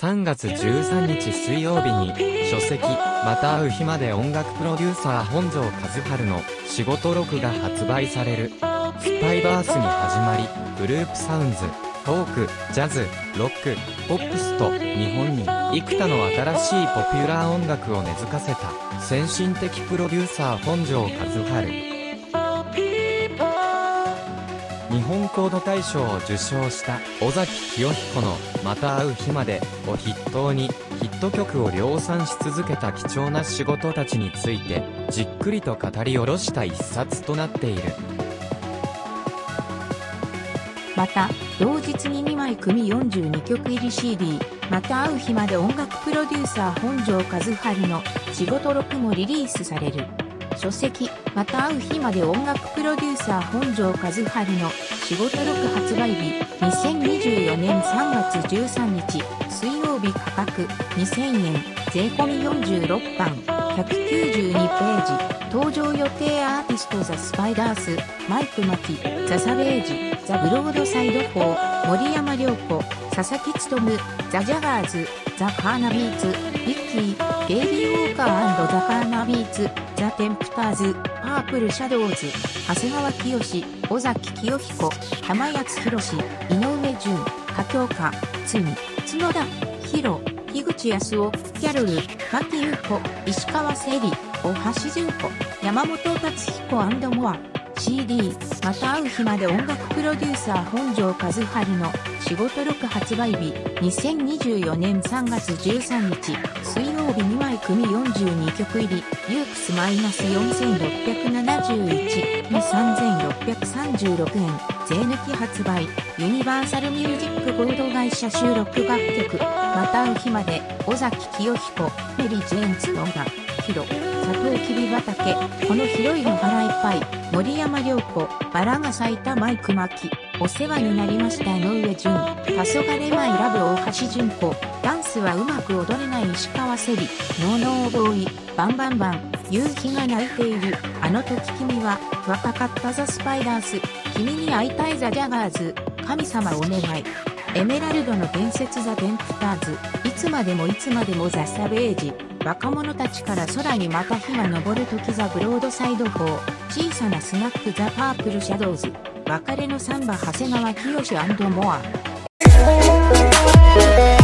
3月13日水曜日に、書籍、また会う日まで音楽プロデューサー本城和治の仕事録が発売される。スパイダースに始まり、グループサウンズ、フォーク、ジャズ、ロック、ポップスと日本に幾多の新しいポピュラー音楽を根付かせた先進的プロデューサー本城和治。日本レコード大賞を受賞した尾崎紀世彦の「また会う日まで」を筆頭にヒット曲を量産し続けた貴重な仕事たちについてじっくりと語り下ろした一冊となっているまた同日に2枚組42曲入り CD「また会う日まで音楽プロデューサー本庄和春の仕事録もリリースされる。書籍、また会う日まで音楽プロデューサー本庄和春の仕事録発売日2024年3月13日水曜日価格2000円税込46版192ページ登場予定アーティストザ・スパイダースマイク・マキザ・サベージザ・ブロードサイド4森山良子佐々木努ザ・ジャガーズザ・カーナビーツリッキーゲイビー・ウォーカーザ・カーナビーツザ・テンプターズ、パープル・シャドウズ、長谷川清、尾崎清彦、玉谷博、井上淳、佳境家、つみ、角田、ヒロ、樋口康夫、キャロル、牧優子、石川聖里、大橋純子、山本達彦モア、CD、また会う日まで音楽プロデューサー本庄和春の仕事録発売日2024年3月13日水曜日2枚組42曲入りユークスマイナス4671に3636円。税抜き発売ユニバーサルミュージック合同会社収録楽曲。またう日まで尾崎清彦メリー・ジェーンズ・ノガヒロサトウキビ畑この広い野原いっぱい。森山良子バラが咲いたマイク巻き。お世話になりました井上淳。黄昏マイラブ大橋純子。ダンスはうまく踊れない石川せり。ノーノーボーイバンバンバン。夕日が泣いている。あの時君は若かったザ・スパイダース。君に会いたいザ・ジャガーズ。神様お願い。エメラルドの伝説ザ・テンプターズ。いつまでもいつまでもザ・サベージ。若者たちから空にまた火が昇る時ザ・ブロードサイド4小さなスナックザ・パープルシャドウズ。別れのサンバ長谷川清モア。Thank you.